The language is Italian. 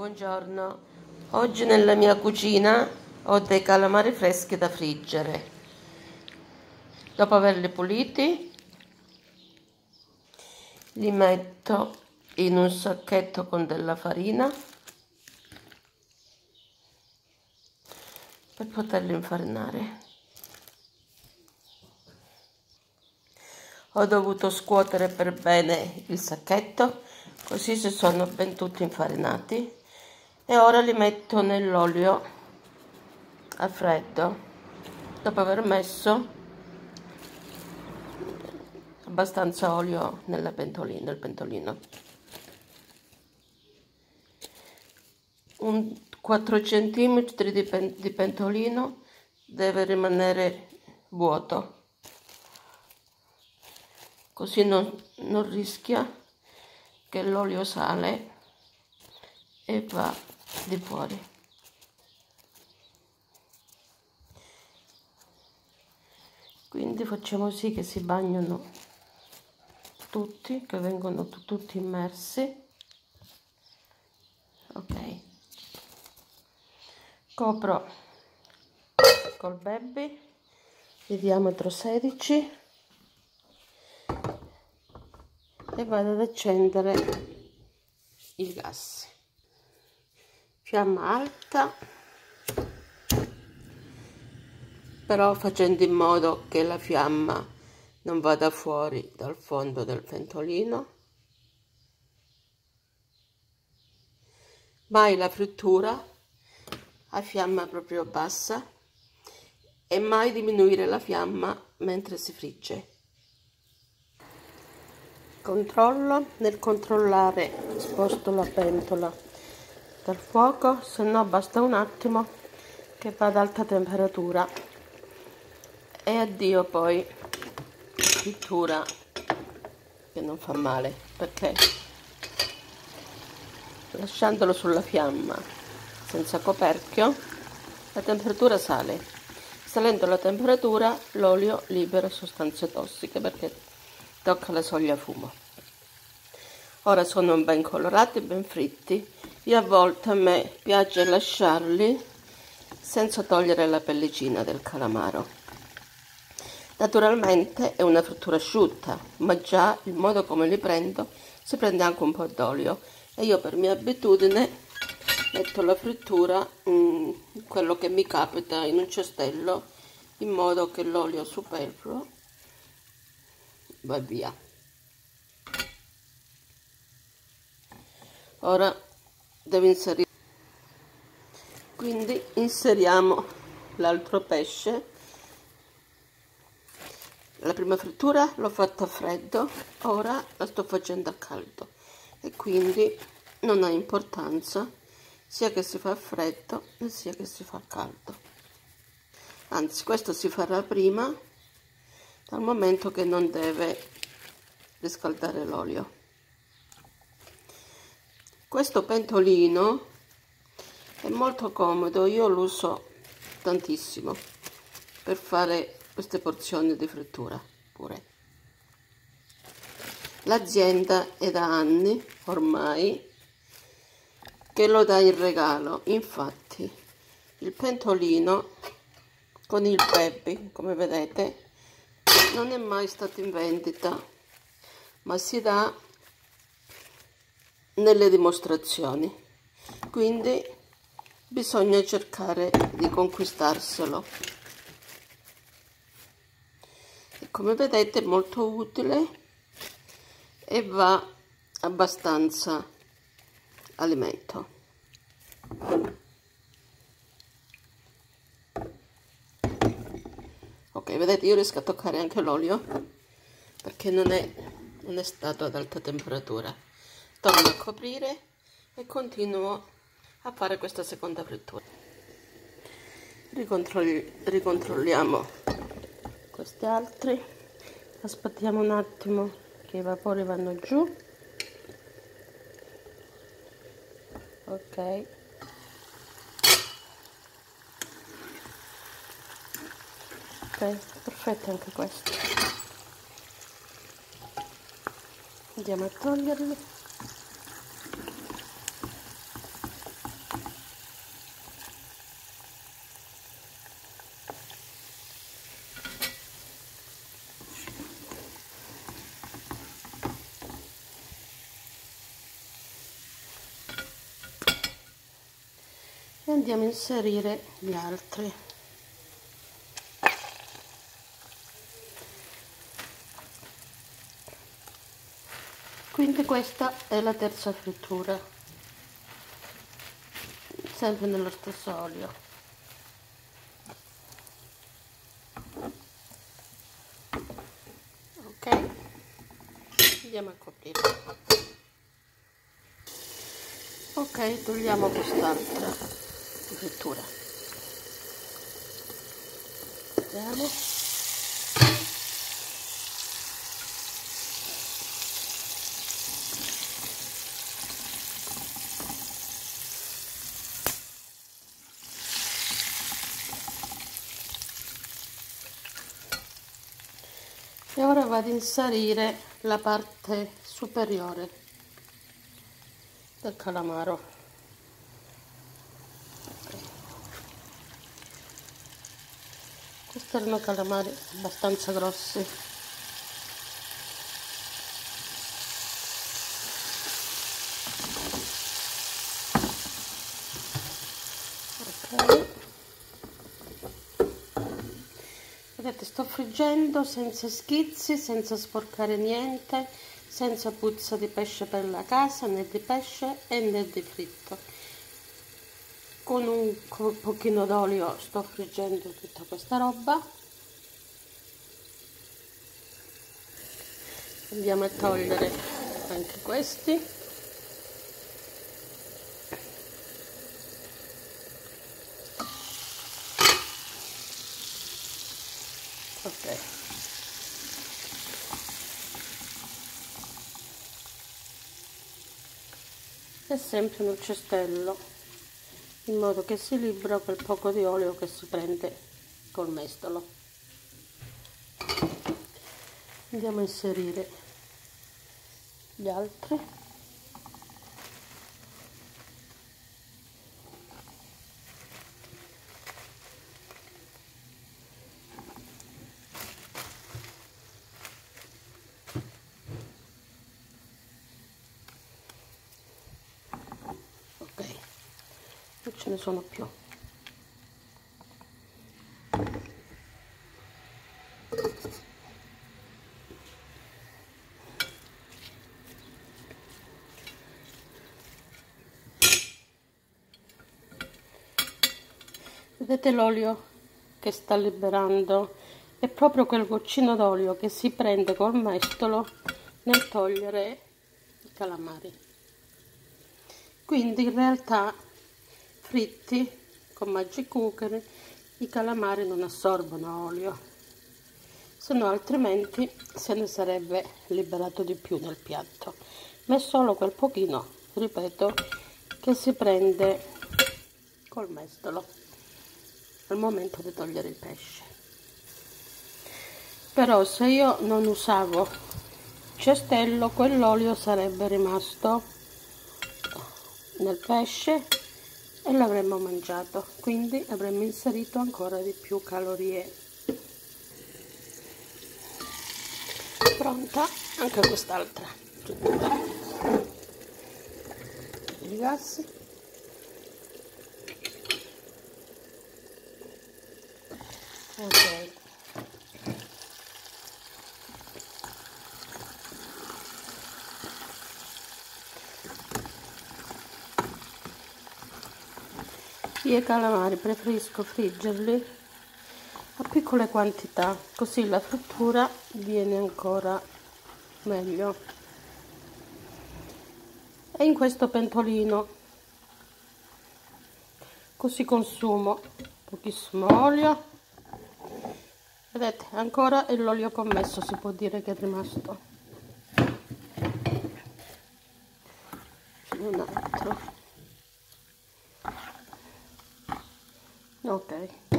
Buongiorno, oggi nella mia cucina ho dei calamari freschi da friggere. Dopo averli puliti, li metto in un sacchetto con della farina per poterli infarinare. Ho dovuto scuotere per bene il sacchetto, così si sono ben tutti infarinati e ora li metto nell'olio a freddo. Dopo aver messo abbastanza olio nella pentolina, nel pentolino. Un 4 cm di, pen, di pentolino deve rimanere vuoto. Così non, non rischia che l'olio sale e va di fuori quindi facciamo sì che si bagnano tutti che vengono tutti immersi. Ok. Copro col baby di diametro 16 e vado ad accendere il gas fiamma alta. Però facendo in modo che la fiamma non vada fuori dal fondo del pentolino. Mai la frittura a fiamma proprio bassa e mai diminuire la fiamma mentre si frigge. Controllo. Nel controllare sposto la pentola dal fuoco se no basta un attimo che va ad alta temperatura. E addio poi pittura che non fa male perché lasciandolo sulla fiamma senza coperchio la temperatura sale. Salendo la temperatura l'olio libera sostanze tossiche perché tocca la soglia fumo. Ora sono ben colorati ben fritti io a volte a me piace lasciarli senza togliere la pellicina del calamaro. Naturalmente è una frittura asciutta, ma già il modo come li prendo si prende anche un po' d'olio e io per mia abitudine metto la frittura in quello che mi capita in un cestello in modo che l'olio superfluo va via. Ora devo inserire. Quindi inseriamo l'altro pesce. La prima frittura l'ho fatta a freddo ora la sto facendo a caldo. E quindi non ha importanza sia che si fa a freddo sia che si fa a caldo. Anzi questo si farà prima dal momento che non deve riscaldare l'olio questo pentolino è molto comodo io lo uso tantissimo per fare queste porzioni di frittura pure. L'azienda è da anni ormai che lo dà in regalo infatti il pentolino con il baby come vedete non è mai stato in vendita ma si dà nelle dimostrazioni. Quindi bisogna cercare di conquistarselo. E come vedete è molto utile e va abbastanza alimento. Ok vedete io riesco a toccare anche l'olio perché non è, non è stato ad alta temperatura torno a coprire e continuo a fare questa seconda frittura Ricontrolli, ricontrolliamo questi altri. Aspettiamo un attimo che i vapori vanno giù. Ok. Ok perfetto anche questo. Andiamo a toglierli e andiamo a inserire gli altri. Quindi questa è la terza frittura sempre nello stesso olio. Ok andiamo a coprire ok togliamo quest'altra frittura vediamo. E ora vado ad inserire la parte superiore del calamaro questi erano calamari abbastanza grossi. Ok. Vedete sto friggendo senza schizzi senza sporcare niente senza puzza di pesce per la casa né di pesce e né di fritto con un pochino d'olio sto friggendo tutta questa roba. Andiamo a togliere anche questi. Ok. E sempre nel cestello in modo che si libera quel poco di olio che si prende col mestolo. Andiamo a inserire gli altri ce ne sono più. Vedete l'olio che sta liberando? È proprio quel goccino d'olio che si prende col mestolo nel togliere i calamari. Quindi in realtà fritti con magic cooker i calamari non assorbono olio se no altrimenti se ne sarebbe liberato di più nel piatto. Ma è solo quel pochino ripeto che si prende col mestolo al momento di togliere il pesce. Però se io non usavo cestello quell'olio sarebbe rimasto nel pesce e l'avremmo mangiato quindi avremmo inserito ancora di più calorie. Pronta anche quest'altra. I gas. Ok Io i calamari preferisco friggerli a piccole quantità, così la frittura viene ancora meglio. E in questo pentolino così consumo pochissimo olio. Vedete, ancora l'olio commesso si può dire che è rimasto. Un altro. Ok a coprire